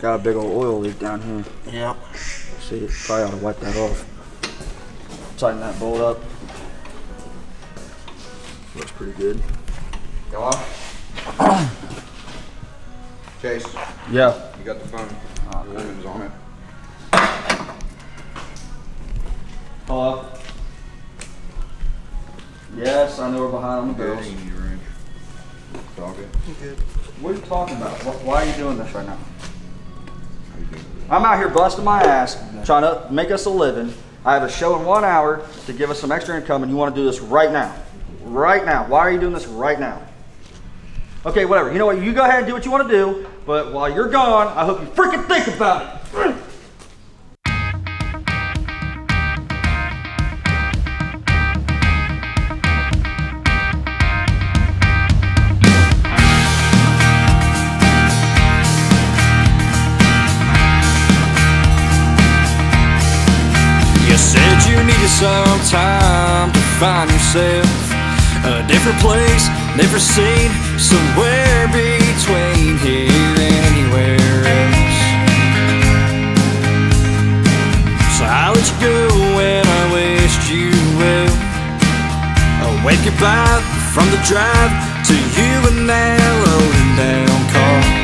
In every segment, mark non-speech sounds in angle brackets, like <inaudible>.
Got a big old oil leak down here. Yep. See, probably ought to wipe that off. Tighten that bolt up. Looks pretty good. Go off. <coughs> Chace, Yeah. you got the phone. Ah, the woman's on it. Hello. Yes, I know we're behind on the bills. You need a wrench. It's all good. What are you talking about? Why are you doing this right now? I'm out here busting my ass, trying to make us a living. I have a show in one hour to give us some extra income, and you want to do this right now. Right now. Why are you doing this right now? Okay, whatever. You know what? You go ahead and do what you want to do, but while you're gone, I hope you freaking think about it. Some time to find yourself a different place, different scene, somewhere between here and anywhere else. So I let you go when I wished you well. A wave goodbye from the drive to you and that loading down car.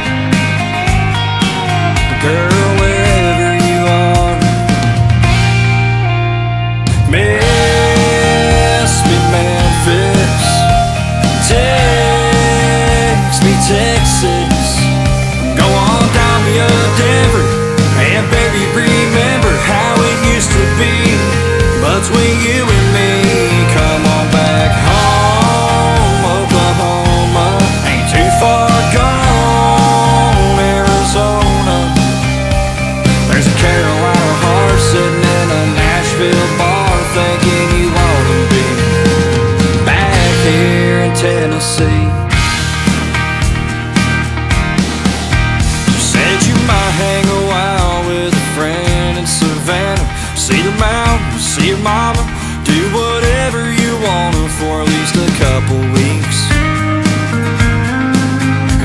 Tennessee. You said you might hang a while with a friend in Savannah, see the mountains, see your mama, do whatever you wanna for at least a couple weeks.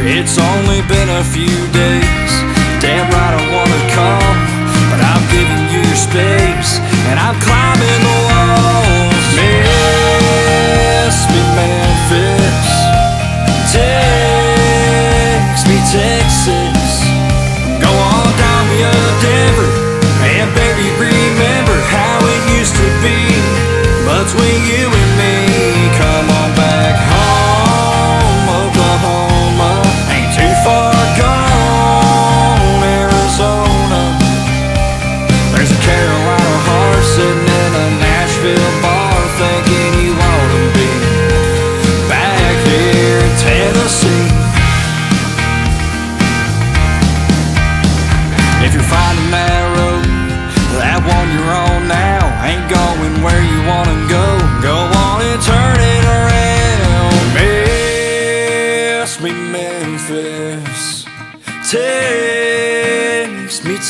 It's only been a few days. Damn right I wanna come, but I'm giving you your space, and I'm climbing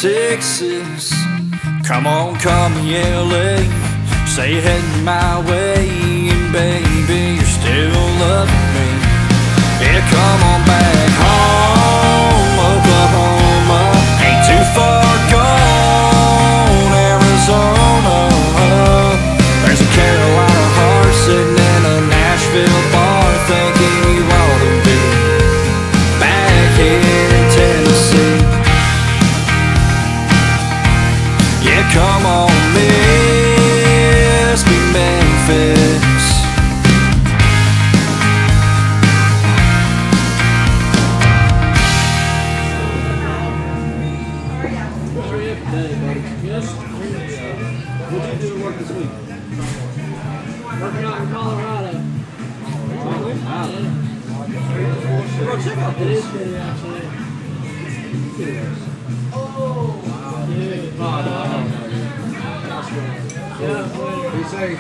Texas. Come on, come me, LA. Say you're heading my way, and baby, you're still loving me. Yeah, come What'd you do to work this week? Working out in Colorado. Bro, check out this. It is pretty, actually. Oh, wow. Dude. Oh, no, I don't know, dude. Yeah, Be safe.